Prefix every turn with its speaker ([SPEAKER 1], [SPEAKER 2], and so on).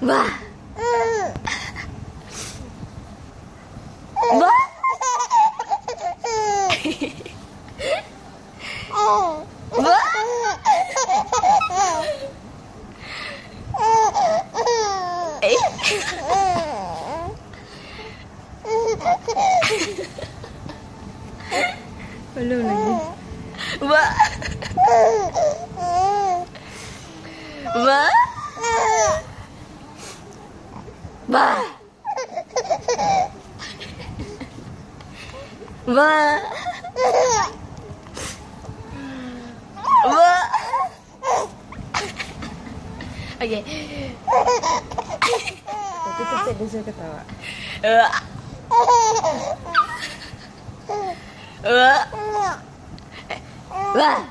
[SPEAKER 1] Wah. Wah. Wah.
[SPEAKER 2] lâu Belum lagi.
[SPEAKER 1] và và Ba. Ba. Ba. Okey.
[SPEAKER 2] Tapi tak sempat dengar ketawa.
[SPEAKER 1] Uh, uh, uh.